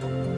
Bye.